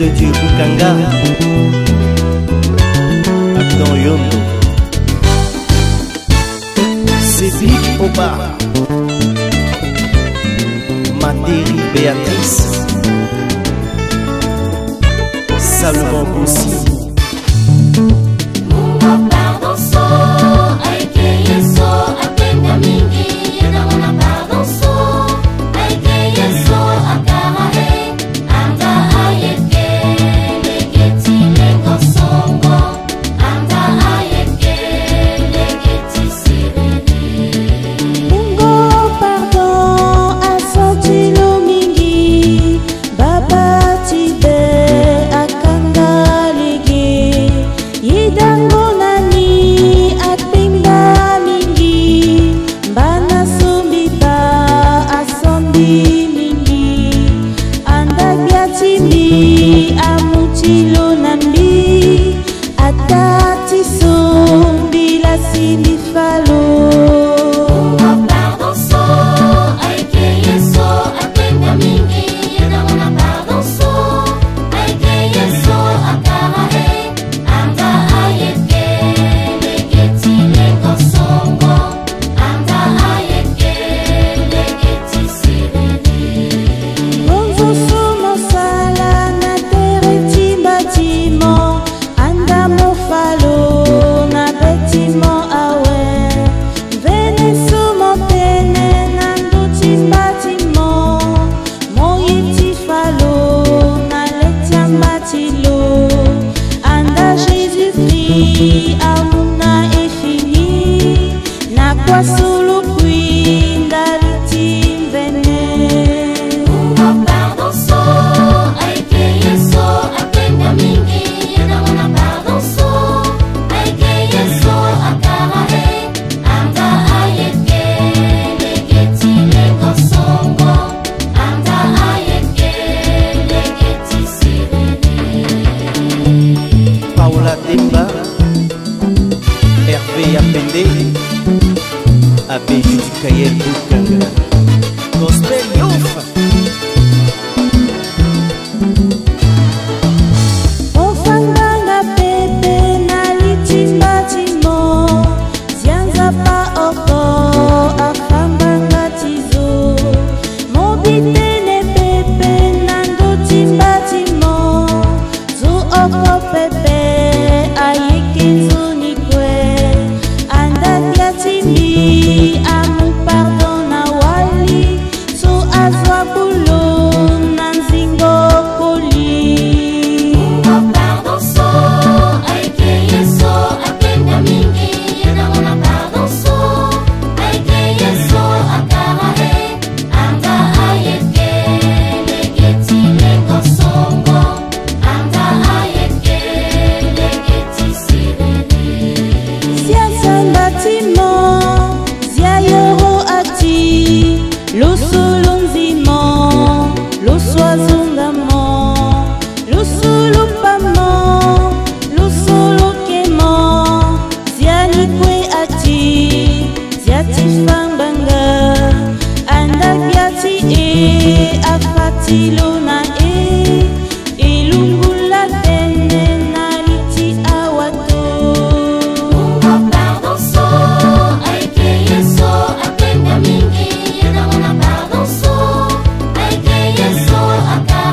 de Dieu Bukanga Abdan Yondo Cédric Oba perjudica e é fati e afati lona e elungula pene naliti awa to mungu pardon so aike yeso apenda mingi yenaona pardon so aike yeso aka